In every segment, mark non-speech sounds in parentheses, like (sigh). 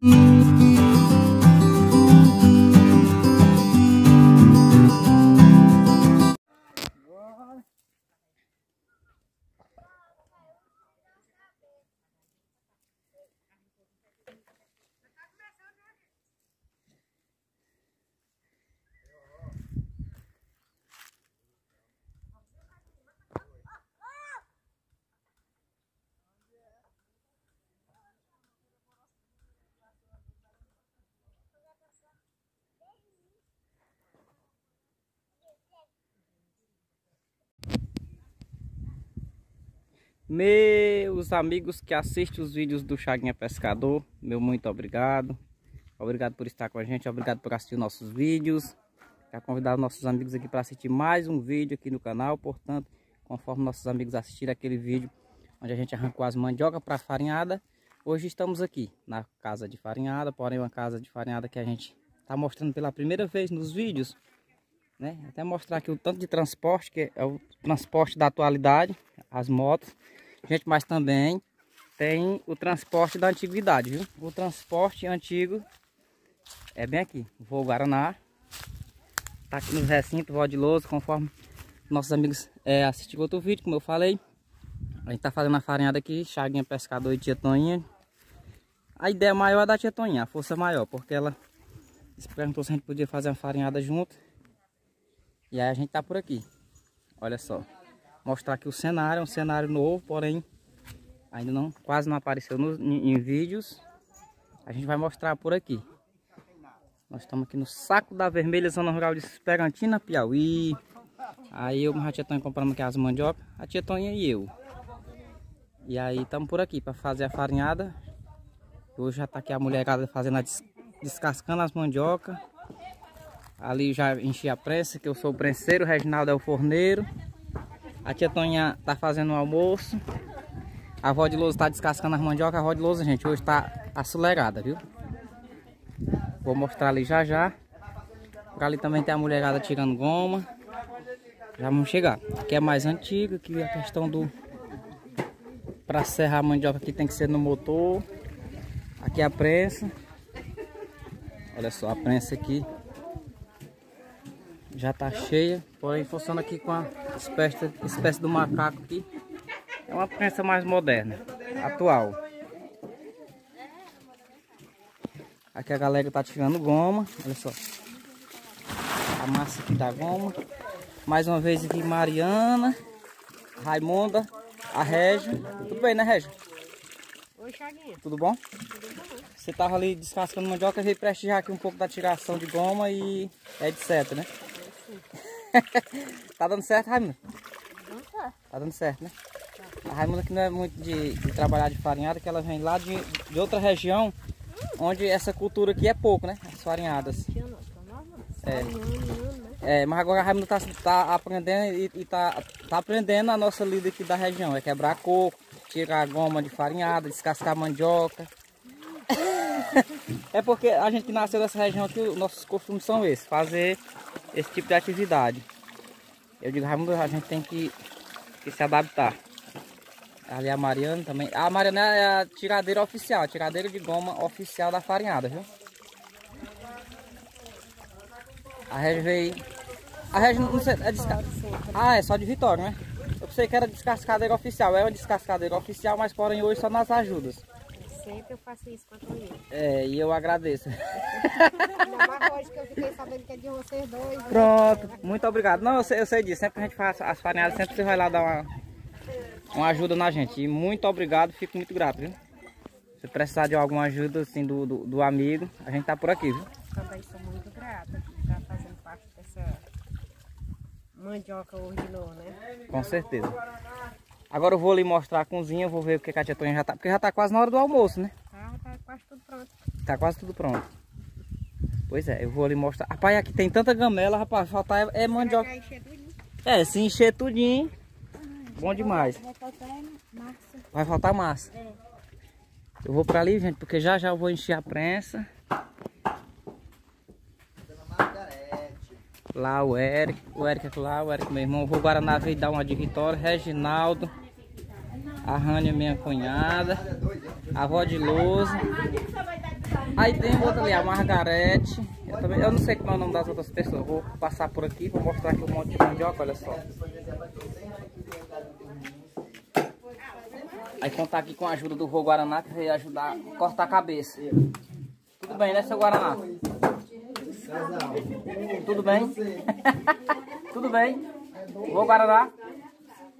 Mm-hmm. Meus amigos que assistem os vídeos do Chaguinha Pescador, meu muito obrigado. Obrigado por estar com a gente, obrigado por assistir nossos vídeos. Quero convidar nossos amigos aqui para assistir mais um vídeo aqui no canal. Portanto, conforme nossos amigos assistiram aquele vídeo onde a gente arrancou as mandioca para farinhada, hoje estamos aqui na casa de farinhada, porém uma casa de farinhada que a gente está mostrando pela primeira vez nos vídeos. Né? Até mostrar aqui o tanto de transporte, que é o transporte da atualidade, as motos. Gente, mas também tem o transporte da antiguidade, viu? O transporte antigo é bem aqui. Voo Guaraná. Tá aqui nos recintos Vodiloso, conforme nossos amigos é, assistiram outro vídeo, como eu falei. A gente tá fazendo a farinhada aqui, Chaguinha Pescador e Tia Toninha. A ideia maior é da Tia Toninha, a força maior, porque ela se perguntou se a gente podia fazer uma farinhada junto. E aí a gente tá por aqui. Olha só mostrar aqui o cenário, é um cenário novo, porém ainda não quase não apareceu no, em, em, vídeos. A gente vai mostrar por aqui. Nós estamos aqui no Saco da Vermelha, zona rural de Esperantina, Piauí. Aí eu e a tia Tonha aqui as mandioca, a tia Tonha e eu. E aí estamos por aqui para fazer a farinhada. Hoje já está aqui a mulherada fazendo a des descascando as mandioca. Ali já enchi a prensa, que eu sou o prenseiro, o Reginaldo é o forneiro. A tia Tonha tá fazendo o almoço. A avó de lousa tá descascando as mandioca. A avó de lousa, gente, hoje tá acelerada, viu? Vou mostrar ali já já. Por ali também tem a mulherada tirando goma. Já vamos chegar. Aqui é mais antigo, aqui é a questão do... Para serrar a mandioca aqui tem que ser no motor. Aqui é a prensa. Olha só a prensa aqui já tá cheia, porém funciona aqui com a espécie, espécie do macaco aqui. É uma prensa mais moderna, atual. Aqui a galera tá tirando goma, olha só. A massa aqui da goma. Mais uma vez aqui Mariana, Raimonda, a Régia. Tudo bem, né Régia? Oi, Chaguinha. Tudo bom? Tudo bom. Você tava ali descascando mandioca, veio prestigiar aqui um pouco da tiração de goma e etc, né? Tá dando certo, Raimundo? Tá dando certo, né? A Raimunda que não é muito de, de, trabalhar de farinhada, que ela vem lá de, de outra região, onde essa cultura aqui é pouco, né? As farinhadas. É. é, mas agora a Raimunda tá, tá aprendendo e, e tá, tá aprendendo a nossa lida aqui da região. É quebrar coco, tirar a goma de farinhada, descascar mandioca. (laughs) é porque a gente que nasceu nessa região aqui, os nossos costumes são esses, fazer esse tipo de atividade. Eu digo, Raimundo, a gente tem que, que se adaptar. Ali a Mariana também. A Mariana é a tiradeira oficial, a tiradeira de goma oficial da farinhada, viu? A Regi veio... A Regi não sei... É desca... Ah, é só de Vitória, né? Eu pensei que era descascadeira oficial. É uma descascadeira oficial, mas porém hoje só nas ajudas. Sempre eu faço isso com a Toninha. É, e eu agradeço. Ainda mais hoje que eu fiquei sabendo que é de vocês dois. Né? Pronto, muito obrigado. Não, eu sei, eu sei disso. Sempre que a gente faz as farinhadas, sempre você vai lá dar uma, uma ajuda na gente. E muito obrigado, fico muito grato, viu? Se precisar de alguma ajuda assim do, do, do amigo, a gente tá por aqui, viu? Também sou muito grata por estar fazendo parte dessa mandioca hoje de novo, né? Com certeza. Agora eu vou ali mostrar a cozinha, vou ver o que a tia Toninha já tá. Porque já tá quase na hora do almoço, né? Tá, tá quase tudo pronto. Tá quase tudo pronto. Pois é, eu vou ali mostrar. Rapaz, aqui tem tanta gamela, rapaz. Faltar é, é mandioca. É, se encher tudinho. Bom demais. Vai faltar massa. Vai faltar massa. É. Eu vou pra ali, gente, porque já já eu vou encher a prensa. Lá o Eric, o Eric lá, o Eric meu irmão. O Guaraná veio dar uma de Vitória, Reginaldo. A Rânia, minha cunhada. A avó de Lousa. Aí tem outra ali, a Margarete. Eu, também, eu não sei como é o nome das outras pessoas. Vou passar por aqui, vou mostrar aqui um monte de mandioca, olha só. Aí contar aqui com a ajuda do Rô Guaraná, que veio ajudar a cortar a cabeça. Tudo bem, né, seu Guaraná? Tudo bem? Tudo bem? Rô Guaraná?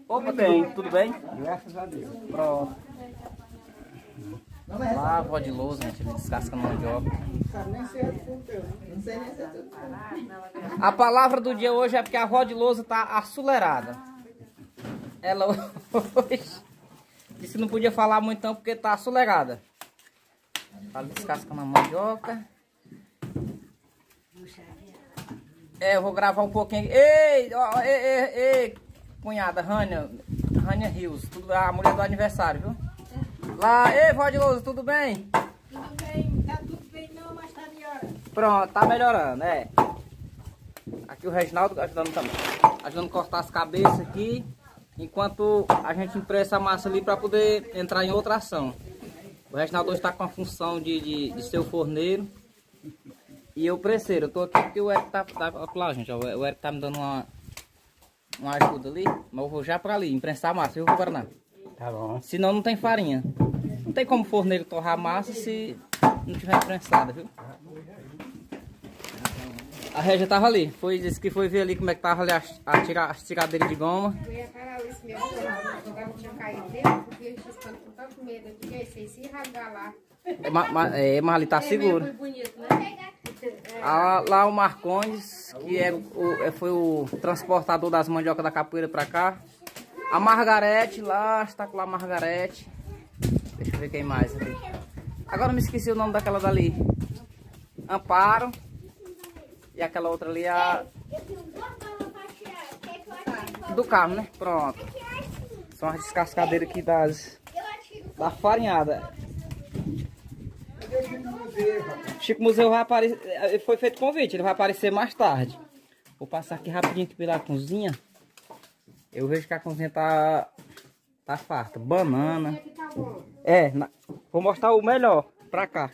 Opa, tem. Tudo bem? Graças a Deus. Pronto. Lá, vó de lousa, gente, ele descasca no mandioca. A palavra do dia hoje é porque a vó de lousa tá acelerada. Ela (laughs) hoje disse que não podia falar muito então porque tá acelerada. Tá descascando a mandioca. É, eu vou gravar um pouquinho. Ei, ó, ei, ei, ei, cunhada, Rania, Rania Rios, tudo, a mulher do aniversário, viu? Lá, ei, vó de lousa, tudo bem? Tudo bem, tá tudo bem não, mas tá melhorando. Pronto, tá melhorando, é. Aqui o Reginaldo ajudando também. Ajudando a cortar as cabeças aqui. Enquanto a gente impressa a massa ali para poder entrar em outra ação. O Reginaldo está com a função de, de, de ser o forneiro. E eu presseiro. Eu tô aqui porque o Eric tá, tá lá, gente. Ó, o Eric tá me dando uma, uma ajuda ali. Mas eu vou já para ali, imprensar a massa, viu, Guaraná? Tá bom. Senão não tem farinha. Não tem como o forneiro torrar a massa se não tiver imprensada, viu? A Régia tava ali. Foi, disse que foi ver ali como é que tava ali a, a tirar as tiradeiras de goma. Eu ia parar isso mesmo, eu não tinha caído dentro, porque eles estão com tanto medo aqui, aí vocês se rasgar lá. É, ma- ma- é, mas ali tá seguro. Foi bonito, né? Ah, lá o Marcondes, que é o, é- foi o transportador das mandiocas da capoeira pra cá. A Margarete lá, está com a Margarete. Deixa eu ver quem mais ali. Agora me esqueci o nome daquela dali. Amparo. E aquela outra ali, a do carro, né? Pronto. São as descascadeiras aqui das da farinhada. Chico Museu vai aparecer. Foi feito convite, ele vai aparecer mais tarde. Vou passar aqui rapidinho aqui pela cozinha. Eu vejo que a cozinha tá. tá farta. Banana. É, na- vou mostrar o melhor pra cá.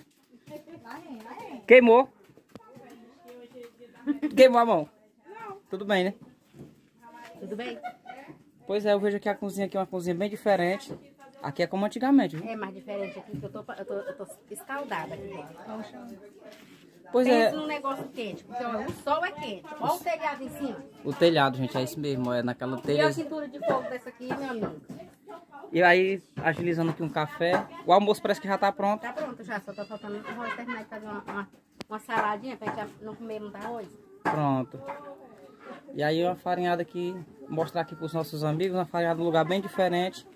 Queimou? Queimou a mão? Tudo bem, né? Tudo bem? Pois é, eu vejo que a cozinha aqui é uma cozinha bem diferente. Aqui é como antigamente, viu? É mais diferente aqui, que eu tô, eu tô, eu tô escaldada aqui dentro. Pois é, Pensa num negócio quente, porque o sol é quente. Olha o telhado em cima. o telhado, gente, é isso mesmo. É naquela E a telha. cintura de fogo dessa aqui, meu amigo? E aí, agilizando aqui um café. O almoço parece que já tá pronto. Tá pronto já, só tá faltando. Eu vou terminar de fazer uma, uma, uma saladinha pra gente não comer muito arroz. Pronto. E aí uma farinhada aqui, mostrar aqui para os nossos amigos, uma farinhada num lugar bem diferente.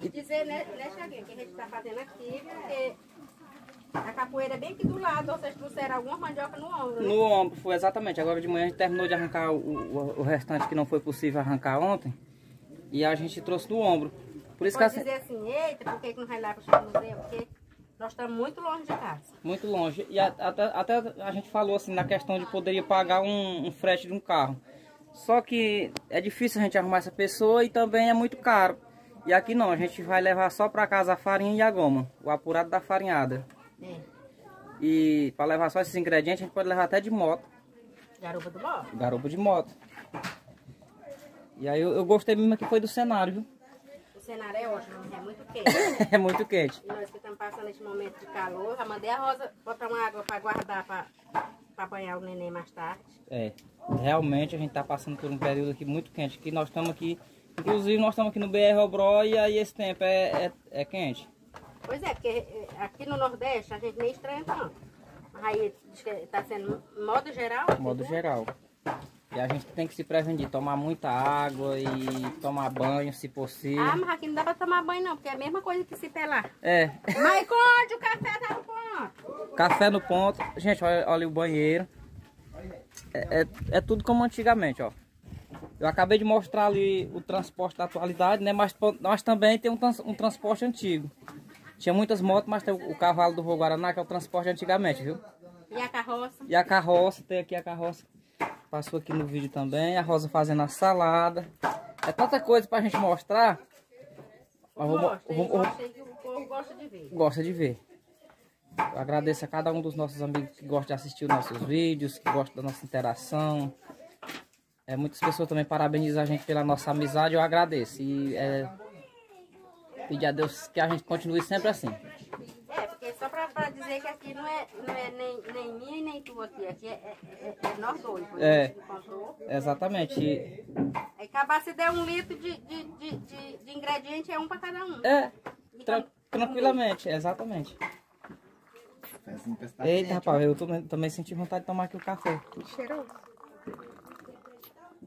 E dizer, né, né Chaguinha, que a gente tá fazendo aqui, porque a capoeira é bem aqui do lado, vocês trouxeram alguma mandioca no ombro, né? No ombro, foi exatamente. Agora de manhã a gente terminou de arrancar o, o, o restante que não foi possível arrancar ontem. E a gente trouxe no ombro. Por isso que Pode assim, dizer assim, eita, por que que não vai lá pro Chico Museu? Porque nós estamos muito longe de casa. muito longe. E a- até, até a gente falou assim na questão de poderia pagar um, um frete de um carro. Só que é difícil a gente arrumar essa pessoa e também é muito caro. E aqui não, a gente vai levar só para casa a farinha e a goma, o apurado da farinhada. É. E para levar só esses ingredientes, a gente pode levar até de moto, Garupa do Bó. garupa de moto. E aí eu, eu gostei mesmo que foi do cenário, viu? O cenário é ótimo, é muito quente. (laughs) É muito quente. E nós que estamos passando esse momento de calor, já mandei a Rosa botar uma água para guardar para banhar o neném mais tarde. É, realmente a gente tá passando por um período aqui muito quente. Que nós estamos aqui, inclusive nós estamos aqui no BR Obró e aí esse tempo é, é, é quente. Pois é, porque eh, aqui no Nordeste a gente nem estranha não. Mas aí está sendo modo geral. De modo geral. E a gente tem que se prevenir, tomar muita água e tomar banho se possível. Ah, mas aqui não dá para tomar banho não, porque é a mesma coisa que se pelar. É, Mas conte, o café tá no ponto. café no ponto. Gente, olha, olha o banheiro. É, é, é tudo como antigamente, ó. Eu acabei de mostrar ali o transporte da atualidade, né? Mas nós também tem um, trans- um transporte antigo. Tinha muitas motos, mas tem o, o cavalo do Rio Guaraná, que é o transporte antigamente, viu? E a carroça? E a carroça, tem aqui a carroça. Passou aqui no vídeo também. A Rosa fazendo a salada. É tanta coisa pra gente mostrar. Mas vou, Gosta, vou- vou- o povo gosta de ver. gosta de ver. Eu agradeço a cada um dos nossos amigos que gostam de assistir os nossos vídeos, que gostam da nossa interação. É, muitas pessoas também parabenizam a gente pela nossa amizade, eu agradeço. E é, pedir a Deus que a gente continue sempre assim. É, porque só pra dizer que aqui não é, não é nem, nem minha e nem tua aqui, aqui é, é, é, é nós dois. É. Exatamente. E- Aí acabar se der um litro de, de, de, de, de ingrediente, é um pra cada um. é, Então, tran- tranquilamente, exatamente. Pra estar Eita, quente, rapaz, eu também, também senti vontade de tomar aqui o café. Cheiroso.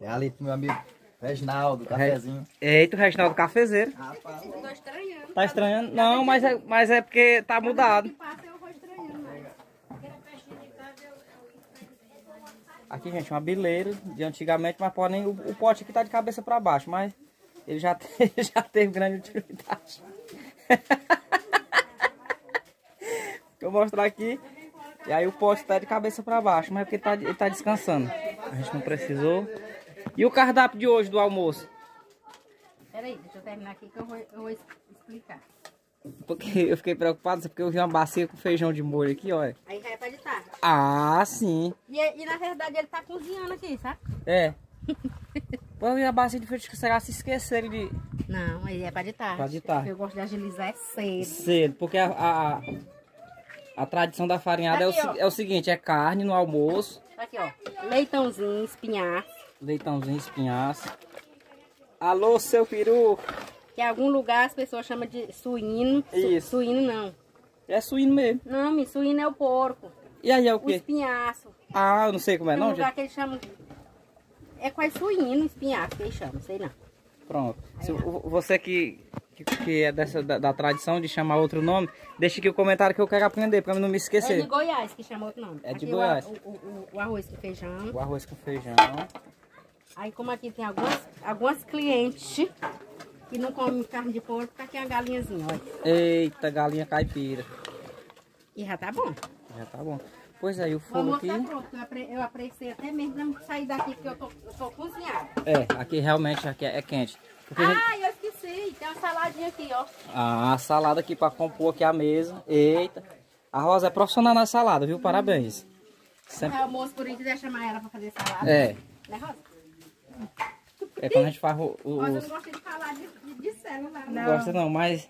É ali pro meu amigo Reginaldo, cafezinho. Eita, o Reginaldo Cafezeiro. Rapaz, Eu tô estranhando. Tá estranhando? Não, mas é, mas é porque tá mudado. que passa eu vou estranhando. né? Aqui, gente, uma bileira de antigamente, mas porém o, o pote aqui tá de cabeça pra baixo, mas ele já, (laughs) te- já teve grande utilidade. (laughs) Vou mostrar aqui. E aí o pote tá de cabeça pra baixo, mas é porque ele tá, ele tá descansando. A gente não precisou. E o cardápio de hoje do almoço? Peraí, deixa eu terminar aqui que eu vou, eu vou explicar. Porque eu fiquei preocupado, porque eu vi uma bacia com feijão de molho aqui, olha. Aí já é pra editar. Ah, sim. E, e na verdade ele tá cozinhando aqui, sabe? É. (laughs) Pô, e a bacia de feijão que será se esquecerem de Não, aí é pra de tarde. Pra de tarde. Eu gosto de agilizar é cedo. cedo, porque a, a, a tradição da farinhada é o, Aqui, se- ó. é o seguinte, é carne no almoço, Aqui, ó. Leitãozinho, espinhaço. leitãozinho, espinhaço. Alô, seu peru. Que em algum lugar as pessoas chamam de suíno. Su- Isso. Suíno não. É suíno mesmo. Não, mi, suíno é o porco. E aí é o O quê? espinhaço. Ah, eu não sei como é Tem um não, lugar gente. que eles chamam... É quase suíno, espinhaço que eles chamam, sei não. Pronto. Se vo- você que, que, que é dessa, da, da tradição de chamar outro nome, deixa aqui o comentário que eu quero aprender, eu não me É esquecer. de Goiás que chama outro nome. É de Aqui Goiás. O, o, o- o arroz com feijão. O arroz com feijão. Aí como aqui tem algumas, algumas clientes que não comem carne de porco, tá aqui a galinhazinha, olha. Eita, galinha caipira. E já tá bom. Já tá bom. Pois aí, o O fogo aqui... Eu, apre, eu apressei até mesmo não sair daqui, porque eu tô, eu tô cozinhando. É, aqui realmente aqui é, é quente. Porque a gente- Ah, eu esqueci. Tem uma saladinha aqui, ó. Ah, a salada aqui pra compor aqui a mesa. Eita. A Rosa é profissional na salada, viu? Parabéns. Sempre... É almoço, por isso quiser chamar ela pra fazer salada. É. Né, Rosa? É quando a gente faz o- o- Rosa os... não gosta de falar de, de, de celular. Não gosta não, mas...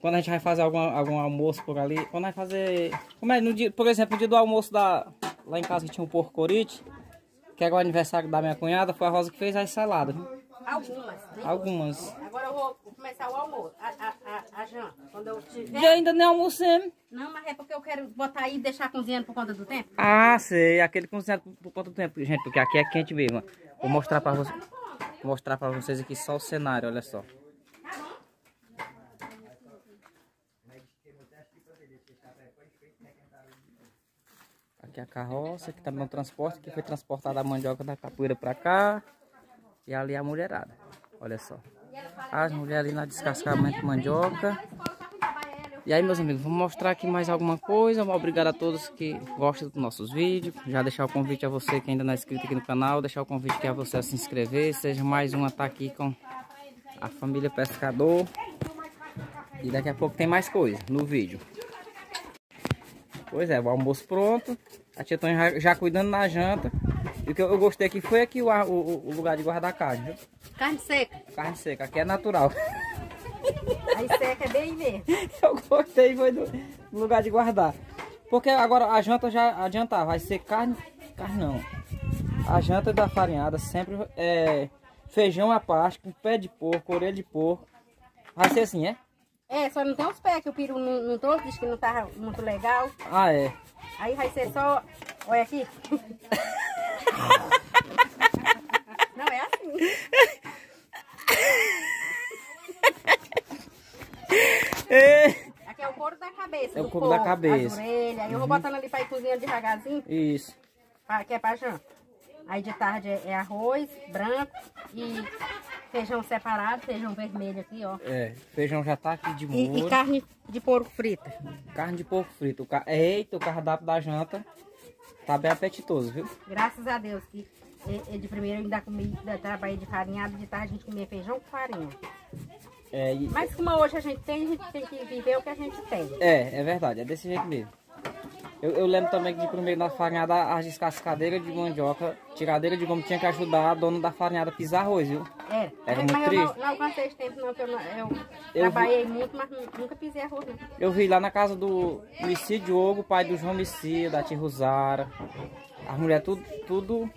Quando a gente vai fazer algum, algum almoço por ali... Quando vai fazer... Como é? No dia, por exemplo, no dia do almoço da... Lá em casa que tinha um porco corite. Que é o aniversário da minha cunhada. Foi a Rosa que fez as saladas, viu? Algumas. nem Algumas. Agora eu vou começar o almoço. A, a, a, a janta. Quando eu E tiver... ainda nem almocemos. Não, mas é porque eu quero botar aí e deixar cozinhando por conta do tempo. Ah, sei. Aquele cozinhado por, por quanto tempo, gente? Porque aqui é quente mesmo. Vou mostrar pra vocês. Vou mostrar pra vocês aqui só o cenário, olha só. Aqui é a carroça, aqui também o transporte, que foi transportada a mandioca da capoeira pra cá. E ali a mulherada. Olha só. As mulheres ali na descascamento de mandioca. E aí, meus amigos, vou mostrar aqui mais alguma coisa. Obrigado a todos que gostam dos nossos vídeos. Já deixar o convite a você que ainda não é inscrito aqui no canal. Deixar o convite aqui a você a se inscrever. Seja mais um estar aqui com a família Pescador. E daqui a pouco tem mais coisa no vídeo. Pois é, o almoço pronto. A tia Tônia já, já cuidando na janta. E o que eu, eu gostei aqui foi aqui o, o, o lugar de guardar carne, viu? Carne seca. Carne seca, aqui é natural. (laughs) Aí seca é bem mesmo. (laughs) Eu gostei foi do, do lugar de guardar. Porque agora a janta já adiantar, vai ser carne, carne não. A janta da farinhada sempre é feijão à parte, com pé de porco, orelha de porco. Vai ser assim, é? É, só não tem os pés que o peru não, não trouxe, disse que não tava muito legal. Ah, é. Aí vai ser só. Olha aqui. (laughs) Não é assim. Aqui é o couro da cabeça. É o couro da cabeça. As orelhas. Aí eu vou botando ali pra ir cozinhando devagarzinho, Isso. pra- que é pra janta. Aí de tarde é, é arroz branco e feijão separado, feijão vermelho aqui, ó. É, feijão já tá aqui de E, molho. e carne de porco frita. Carne de porco frito. O ca- Eita, o cardápio da janta tá bem apetitoso, viu? Graças a Deus que e- e de primeiro eu ainda comi, ainda trabalhei de farinhada, de tarde a gente comia feijão com farinha. É, e- Mas como hoje a gente tem, a gente tem que viver o que a gente tem. é, é verdade, é desse jeito mesmo. Eu, eu lembro também que de primeiro na farinhada as descascadeiras de mandioca, tiradeira de goma tinha que ajudar a dona da farinhada a pisar arroz, viu? É. Era mas muito eu triste. não, não alcancei esse tempo não, que eu, eu, Eu trabalhei muito, mas nu- nunca pisei arroz não. Eu vi lá na casa do Missi Diogo, pai do João Missi, da tia Rosara. As mulheres tudo, tudo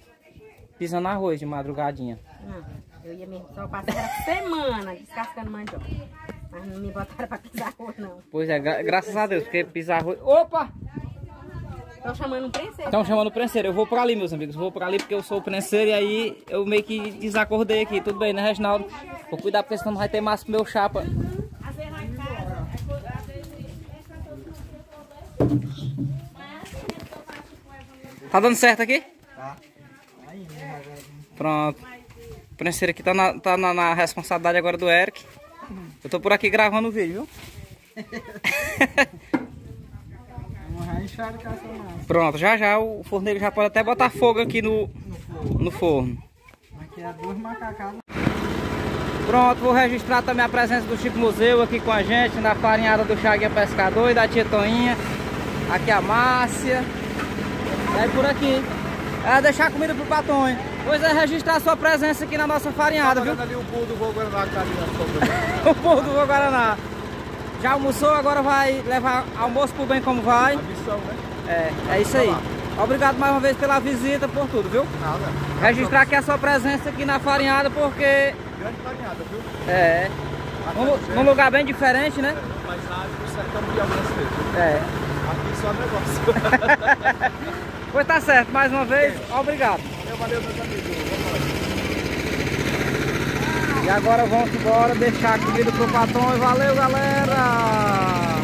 pisando arroz de madrugadinha. Não, eu ia mesmo, só passei a semana descascando mandioca. Mas não me botaram pra (laughs) pisar arroz não. Pois é, gra- graças a Deus, porque pisar arroz... Opa! Estão chamando um prenseiro. Estão chamando o prenseiro. Eu vou por ali, meus amigos. Vou por ali porque eu sou o prenseiro e aí eu meio que desacordei aqui. Tudo bem, né, Reginaldo? Vou cuidar porque senão não vai ter massa pro meu chapa. Tá dando certo aqui? Tá. Aí, Pronto. O prenseiro aqui tá, na, tá na, na responsabilidade agora do Eric. Eu tô por aqui gravando o vídeo, viu? (laughs) Vamos já encharcar essa massa. Pronto, já já o forneiro já pode até botar fogo aqui no, no forno. Aqui é. Pronto, vou registrar também a presença do Chico Museu aqui com a gente na farinhada do Chaguinha Pescador e da Tia Toinha. Aqui a Márcia. E aí por aqui. É deixar a comida pro Patonho. Pois é, registrar a sua presença aqui na nossa farinhada, viu? ali o pulo do voo Guaraná que tá ali na (laughs) o povo do Guaraná. Já almoçou, agora vai levar almoço pro bem como vai. A missão, né? É, é isso aí. Obrigado mais uma vez pela visita, por tudo, viu? Nada. Registrar aqui a sua presença aqui na farinhada, porque Grande farinhada, viu? é num, num lugar bem diferente, né? Mas na área do sertão de algumas vezes. É. Aqui só negócio. (laughs) Pois tá certo, mais uma vez, obrigado. Eu valeu, meus amigos. E agora vamos embora, deixar a comida pro patrão e valeu, galera!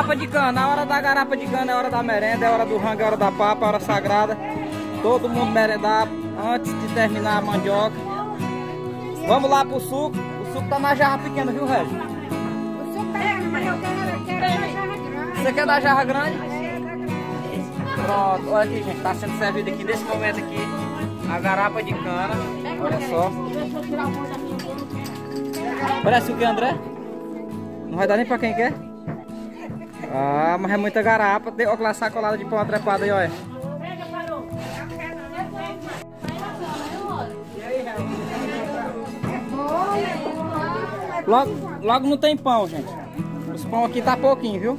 Garapa de cana. A hora da garapa de cana é hora da merenda, é hora do rango, é hora da papa, é hora sagrada. Todo mundo merendar antes de terminar a mandioca. Vamos lá pro suco. O suco tá na jarra pequena, viu, Regis? O suco quero na jarra grande. Você quer da jarra grande? Pronto, olha aqui, gente. Tá sendo servido aqui nesse momento aqui a garapa de cana. Olha só. Parece o que, André? Não vai dar nem pra quem quer? Ah, mas é muita garapa. Olha lá, sacolada de pão trepada aí, olha. Logo, logo não tem pão, gente. Os pão aqui tá pouquinho, viu?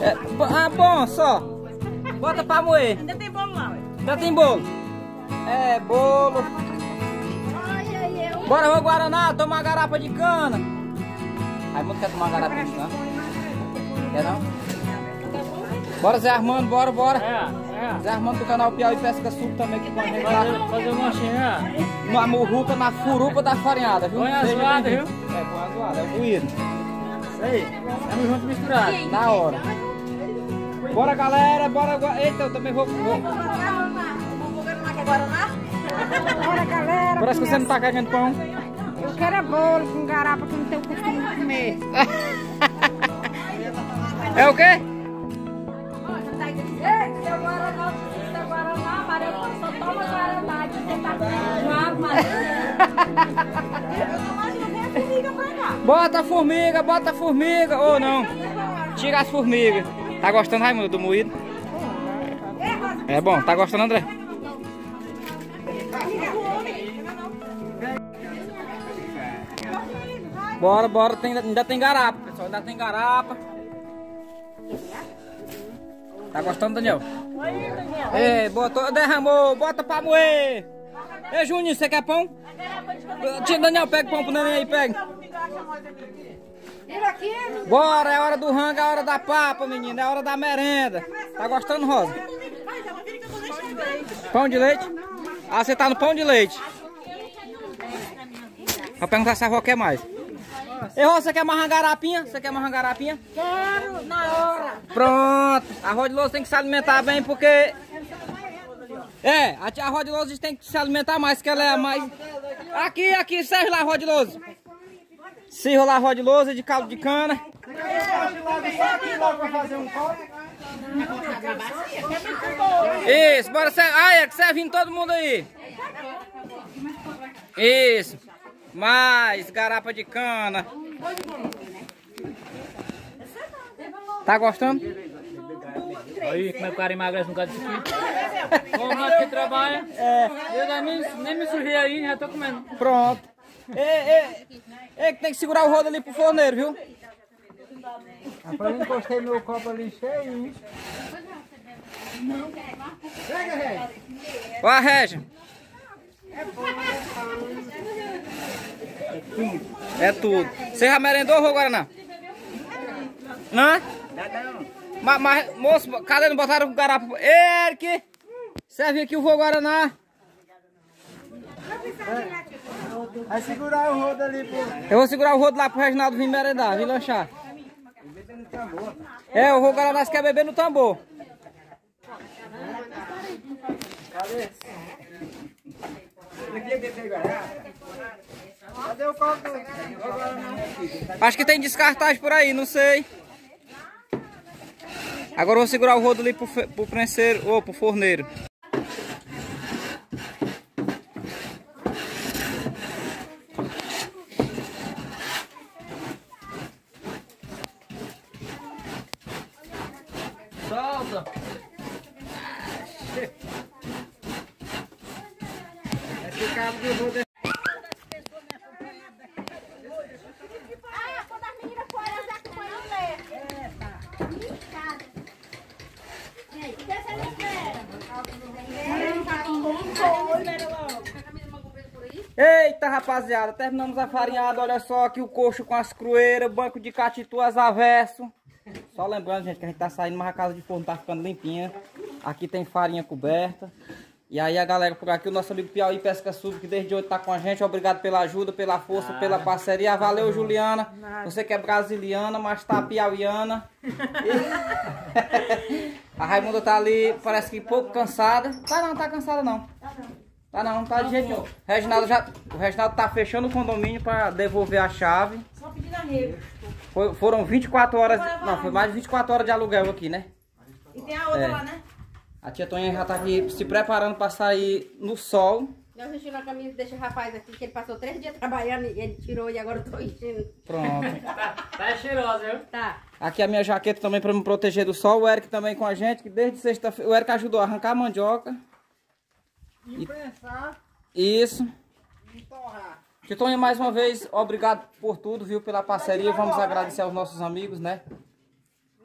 É, ah, bom, só. Bota pra moer. Ainda tem bolo lá. Já tem bolo? É, bolo. Bora, vamos Guaraná, tomar garapa de cana. Raimundo quer tomar garapa de cana? Quer não? Bora, Zé Armando, bora, bora. É, Zé Armando do canal Piauí Pesca Sul também aqui com a gente é. lá. Fazer, fazer uma chinha. Na murruca, na furupa da farinhada, viu? Põe a zoada, bem-vindo. É, põe a zoada, é o buído. Isso aí. Tamo junto misturado. Na hora. Bora, galera, bora. agora. Eita, eu também vou. vou. Bora, galera. Parece que você não tá querendo pão. Eu quero é bolo com garapa que eu não tenho costume de comer. (laughs) É o quê? (laughs) Bota a formiga, bota a formiga. Ou não. Tira as formigas. Tá gostando, Raimundo, do moído? É bom, tá gostando, André? Bora, bora, tem- ainda tem garapa, pessoal, ainda tem garapa. Tá gostando, Daniel? Ei, botou, derramou, bota pra moer. Ei, Juninho, você quer pão? Tia Daniel, pega pão pro neném aí, pega. Bora, é hora do rango, é hora da papa, menina, é hora da merenda. Tá gostando, Rosa? Pão de leite? Ah, você tá no pão de leite. Vou perguntar se a avó quer mais. Ei, Rosa, você quer uma garapinha? Você quer uma garapinha? quero na hora. Pronto. A Ró de tem que se alimentar bem porque... É, a tia Ró de tem que se alimentar mais, que ela é a mais... Aqui, aqui, serve lá, Ró de Lousa. Sirva lá, Ró de Lousa, de caldo de cana. Isso, bora serve. Ah, é que servindo todo mundo aí. Isso. Mais garapa de cana. Tá gostando? Aí, como é que o cara emagrece um bocado disso aqui? (laughs) Vamos lá que trabalha. É. Eu nem, me- nem me sujei aí, já tô comendo. Pronto. Ei, ei, ei, que tem que segurar o rodo ali pro forneiro, viu? Rapaz, eu encostei meu copo ali cheio. Ó a Régia. É tudo. Você já merendou, Rô Guaraná? Não? Mas, mas, moço, cadê não botaram o garapa? Ei, Eric! Serve aqui o Rô Guaraná. Vai segurar o rodo ali, pô. Eu vou segurar o rodo lá pro Reginaldo vir merendar, vir lanchar. É, o Rô Guaraná quer beber no tambor. Cadê? Acho que tem descartagem por aí, não sei. Agora eu vou segurar o rodo ali pro, pro prenseiro, ou pro forneiro. Solta. Esse cabo de rodo é... Ah, quando as meninas forem, elas acompanham ler. Eita, rapaziada, terminamos a farinhada. Olha só aqui o coxo com as crueiras, banco de catitu as avesso. Só lembrando, gente, que a gente tá saindo, mas a casa de forno tá ficando limpinha. Aqui tem farinha coberta. E aí a galera por aqui, o nosso amigo Piauí Pesca Sub, que desde hoje tá com a gente. Obrigado pela ajuda, pela força, pela parceria. Valeu, Juliana. Você que é brasiliana, mas tá piauiana. (laughs) (laughs) A Raimunda tá ali, parece que pouco cansada. Tá não, tá cansada não. Tá não, tá de jeito nenhum. Reginaldo já, o Reginaldo tá fechando o condomínio pra devolver a chave. Só pedindo arrego. Foi- foram 24 horas, não, foi mais de 24 horas de aluguel aqui, né? E tem a outra É. lá, né? A tia Toninha já tá aqui se preparando pra sair no sol. Eu vesti na camisa desse rapaz aqui, que ele passou três dias trabalhando e ele tirou e agora eu tô vestindo. Pronto. (laughs) Tá, tá cheirosa, viu? Tá. Aqui a minha jaqueta também pra me proteger do sol. O Eric também com a gente, que desde sexta-feira. O Eric ajudou a arrancar a mandioca. Imprensar Isso. e torrar. Tia Toninha, mais uma vez, obrigado por tudo, viu? Pela parceria. Vamos agradecer aos nossos amigos, né?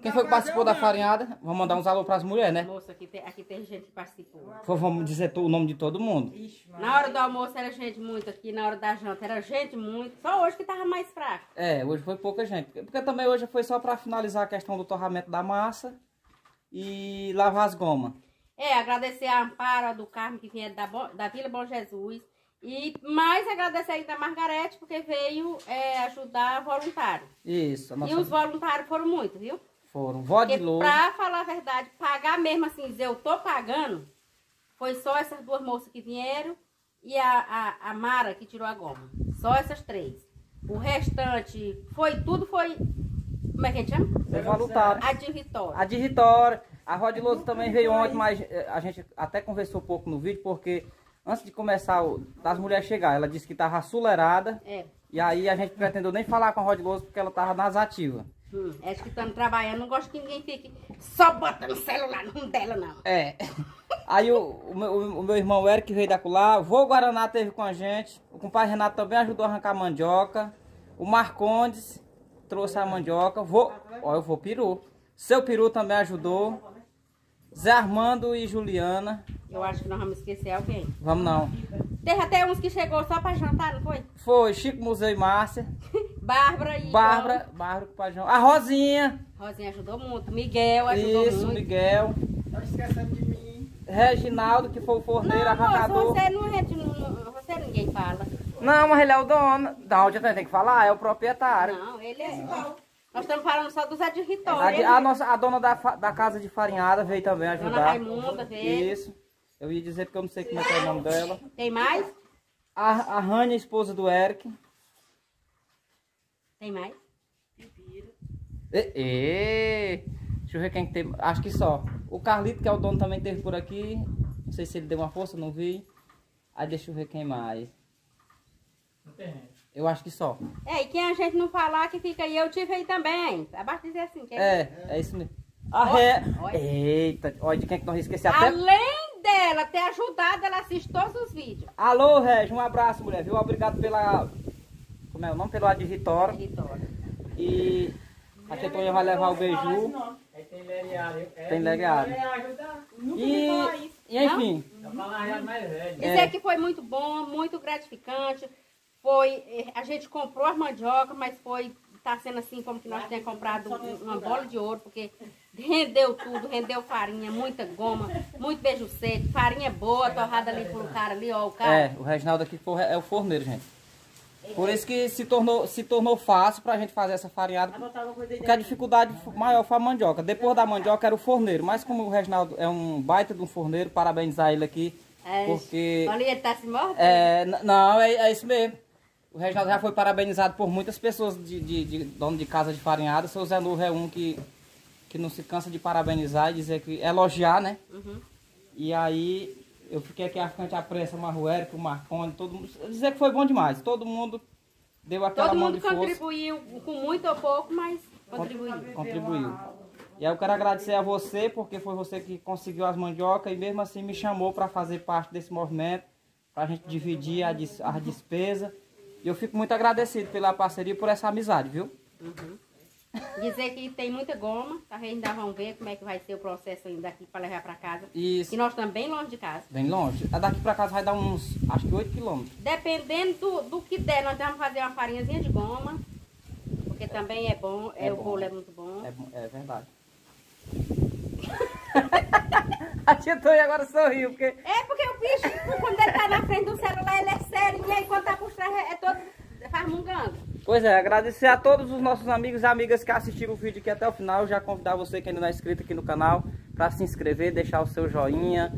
Quem foi que participou da farinhada? Vamos mandar uns alô pras mulheres, né? Moça, aqui tem, aqui tem gente que participou. Vamos dizer o nome de todo mundo. Na hora do almoço era gente muito aqui, na hora da janta era gente muito. Só hoje que tava mais fraco. É, hoje foi pouca gente. Porque também hoje foi só pra finalizar a questão do torramento da massa e lavar as gomas. É, agradecer a Amparo, a do Carmo, que vinha da, da Vila Bom Jesus. E mais agradecer ainda a Margarete, porque veio é, ajudar voluntário. Isso, a nossa... E os voluntários foram muito, viu? foram. Vó de Louro. pra falar a verdade, pagar mesmo assim, dizer eu tô pagando, foi só essas duas moças que vieram e a, a, a Mara que tirou a goma. Só essas três. O restante foi tudo, foi. Como é que a gente chama? Foi voluntário. A de Vitória. A de Vitória. A Rodiloso também veio ontem, mas eh, a gente até conversou um pouco no vídeo, porque antes de começar, o- das mulheres chegar, ela disse que tava acelerada. É. E aí a gente pretendeu nem falar com a Rodiloso porque ela tava nas ativas. Hum, acho que estando trabalhando, não gosto que ninguém fique só botando o celular no rumo dela, não. É. Aí o, o, meu, o meu irmão Eric veio da Culá, o vô Guaraná teve com a gente, o compadre Renato também ajudou a arrancar a mandioca, o Marcondes trouxe a mandioca, vô, ó, o vô Peru, seu Peru também ajudou, Zé Armando e Juliana, Eu acho que nós vamos esquecer alguém. vamos não. Teve até uns que chegou só pra jantar, não foi? Foi Chico Museu e Márcia, (laughs) Bárbara e. Bárbara, Bárbara, compadre João, a Rosinha, João. Rosinha ajudou muito. Miguel ajudou isso, muito. Miguel, Tá esquecendo de mim. Reginaldo, que foi o forneiro, Não, arrancador. você não é não- Você ninguém fala. Não, mas ele é o dono. Da onde tem que falar? É o proprietário. Não, ele é. Nós estamos falando só do Zé de A, a nossa, a dona da, da casa de farinhada veio também ajudar. Dona Raimunda veio. Isso. Eu ia dizer porque eu não sei como é que é o nome dela. Tem mais? A, a Rania, esposa do Eric. Tem mais? E, e, deixa eu ver quem que tem. Acho que só. O Carlito, que é o dono, também teve por aqui. Não sei se ele deu uma força, não vi. Aí deixa eu ver quem mais. Não tem gente. Eu acho que só. É, e quem a gente não falar que fica aí, eu tive aí também. Abaixo de dizer assim. Quem... É, é isso mesmo. A Ré. olha. Eita, olha de quem que nós esquecemos até. Além dela ter ajudado, ela assiste todos os vídeos. Alô, Regi, um abraço, mulher, viu? Obrigado pela. Como é o nome? Pelo ad de Vitória. Vitória. E a Tetonha vai levar o beiju. Aí tem leriário. É, Tem legado. E, e enfim, Tá falando já mais velho. Dizer É. que foi muito bom, muito gratificante. Foi, eh, a gente comprou as mandioca, mas foi, tá sendo assim como que nós tínhamos comprado um- uma bola de ouro, porque (laughs) rendeu tudo, rendeu farinha, muita goma, muito beijo seco, farinha boa, torrada ali por um cara ali, ó, o cara. é, o Reginaldo aqui é o forneiro, gente. Por isso que se tornou, se tornou fácil pra gente fazer essa farinhada. Porque a dificuldade maior foi a mandioca. Depois da mandioca era o forneiro. Mas como o Reginaldo é um baita de um forneiro, parabenizar ele aqui. É, Porque. Olha, ele tá se mordendo. É, não, é, é isso mesmo. O Reginaldo já foi parabenizado por muitas pessoas de, de, de dono de casa de farinhada. Seu Zé Novo é um que, que não se cansa de parabenizar e dizer que. elogiar, né? Uhum. E aí eu fiquei aqui à frente a prensa, o Marro Érico, o Marconi, todo mundo. Dizer que foi bom demais. Todo mundo deu aquela Todo mundo força. contribuiu com muito ou pouco, mas contribuiu. Contribuiu. E aí eu quero agradecer a você, porque foi você que conseguiu as mandiocas e mesmo assim me chamou para fazer parte desse movimento, para a gente dividir a, des a despesa. E eu fico muito agradecido pela parceria e por essa amizade, viu? Dizer que tem muita goma, tá? ainda vão ver como é que vai ser o processo ainda aqui para levar para casa. Isso. E nós estamos bem longe de casa. Bem longe. A daqui para casa vai dar uns, acho que 8 quilômetros. Dependendo do, do que der, nós vamos fazer uma farinhazinha de goma, porque também é bom, é, É o bolo é muito bom. É, bom- é verdade. (laughs) a tia Tonha agora sorriu, porque É porque o bicho, quando ele tá na frente do celular, ele é sério. E aí, quando tá por trás, é todo farmungando. Pois é, agradecer a todos os nossos amigos e amigas que assistiram o vídeo aqui até o final. Já convidar você que ainda não é inscrito aqui no canal para se inscrever, deixar o seu joinha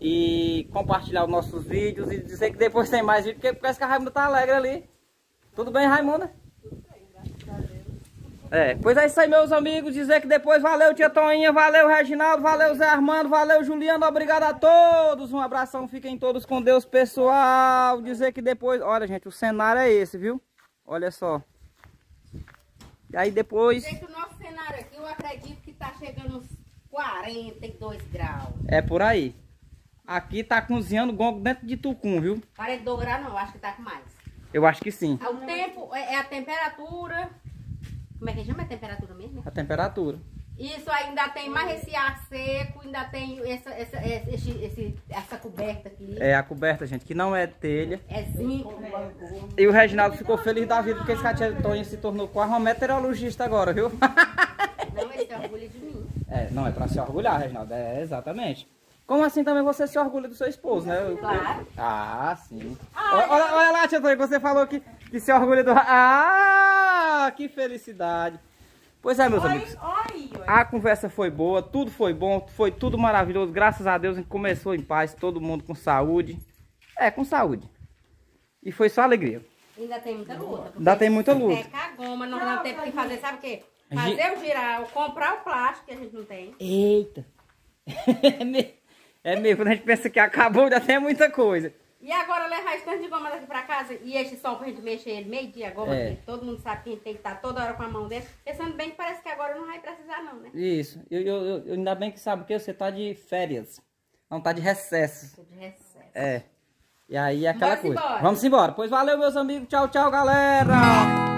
e compartilhar os nossos vídeos e dizer que depois tem mais vídeo, porque parece que a Raimunda tá alegre ali. Tudo bem, Raimunda? É, pois é isso aí, meus amigos. Dizer que depois valeu, tia Toinha, valeu, Reginaldo, valeu, Zé Armando, valeu, Juliano. Obrigado a todos. Um abração, fiquem todos com Deus, pessoal. Dizer que depois. Olha, gente, o cenário é esse, viu? Olha só. E aí depois. Dizer que o nosso cenário aqui, eu acredito que tá chegando uns 42 graus. É por aí. Aqui tá cozinhando gongo dentro de tucum, viu? 42 graus não, eu acho que tá com mais. Eu acho que sim. O tempo é é a temperatura. Como é que chama a temperatura mesmo? A temperatura. Isso ainda tem mais esse ar seco, ainda tem essa, essa, esse, esse- essa coberta aqui. É a coberta, gente, que não é telha. É zinco. E o Reginaldo ficou feliz da vida porque esse tia Toinha se tornou quase uma meteorologista agora, viu? Não, esse orgulho de mim. É, não é pra se orgulhar, Reginaldo. É, exatamente. Como assim também você se orgulha do seu esposo, né? Claro. eu- Ah, sim. Olha, olha- olha lá, tia Toinha, você falou que, que se orgulha do... Ah, que felicidade. Pois é, meus amigos. Oi, oi. A conversa foi boa, tudo foi bom, foi tudo maravilhoso. Graças a Deus a gente começou em paz, todo mundo com saúde. É, com saúde. E foi só alegria. Ainda tem muita luta. Ainda tem muita luta. Secar a goma, nós não temos que fazer, sabe o quê? Fazer o girar, comprar o plástico que a gente não tem. Eita! (laughs) É mesmo, é mesmo, quando a gente pensa que acabou, ainda tem muita coisa. E agora levar esse tanto de goma daqui pra casa e este sol pra gente mexer ele meio dia a goma, É. todo mundo sabe que a gente tem que estar toda hora com a mão dentro. Pensando bem que parece que agora não vai precisar não, né? Isso, eu, eu, eu- eu ainda bem que sabe que você tá de férias. Não tá de recesso. Tô de recesso. É. E aí é aquela Vamos coisa. embora. Vamos embora. Pois valeu, meus amigos. Tchau, tchau, galera.